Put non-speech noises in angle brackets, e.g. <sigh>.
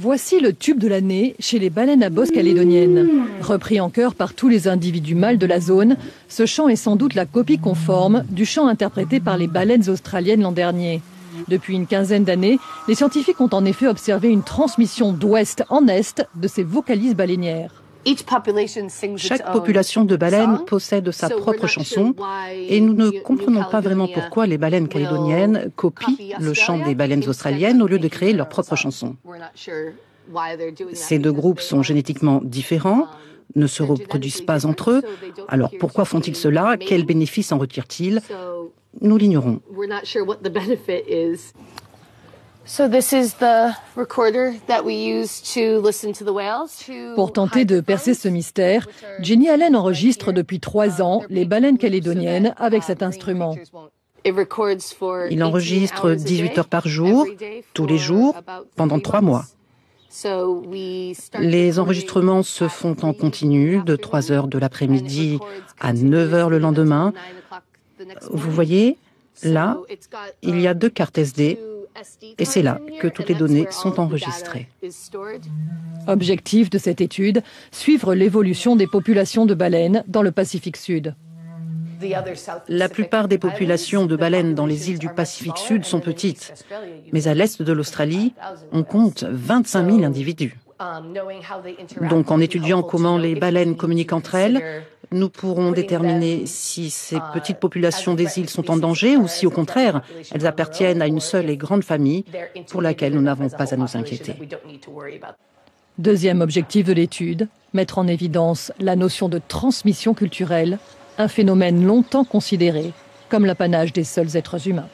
Voici le tube de l'année chez les baleines à bosse calédoniennes. Repris en chœur par tous les individus mâles de la zone, ce chant est sans doute la copie conforme du chant interprété par les baleines australiennes l'an dernier. Depuis une quinzaine d'années, les scientifiques ont en effet observé une transmission d'ouest en est de ces vocalises baleinières. Chaque population de baleines possède sa propre chanson. et nous ne comprenons pas vraiment pourquoi les baleines calédoniennes copient le chant des baleines australiennes au lieu de créer leur propre chanson. Ces deux groupes sont génétiquement différents, ne se reproduisent pas entre eux. Alors pourquoi font-ils cela? Quels bénéfices en retirent-ils Nous l'ignorons. <laughs> Pour tenter de percer ce mystère, Jenny Allen enregistre depuis trois ans les baleines calédoniennes avec cet instrument. Il enregistre 18 heures par jour, tous les jours, pendant trois mois. Les enregistrements se font en continu de 3 heures de l'après-midi à 9 heures le lendemain. Vous voyez, là, il y a deux cartes SD et c'est là que toutes les données sont enregistrées. Objectif de cette étude, suivre l'évolution des populations de baleines dans le Pacifique Sud. La plupart des populations de baleines dans les îles du Pacifique Sud sont petites, mais à l'est de l'Australie, on compte 25 000 individus. Donc en étudiant comment les baleines communiquent entre elles, nous pourrons déterminer si ces petites populations des îles sont en danger ou si au contraire elles appartiennent à une seule et grande famille pour laquelle nous n'avons pas à nous inquiéter. Deuxième objectif de l'étude, mettre en évidence la notion de transmission culturelle, un phénomène longtemps considéré comme l'apanage des seuls êtres humains.